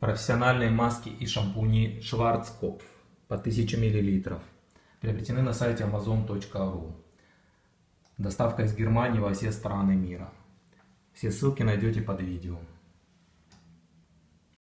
Профессиональные маски и шампуни Schwarzkopf по 1000 мл. Приобретены на сайте amazon.ru. Доставка из Германии во все страны мира. Все ссылки найдете под видео.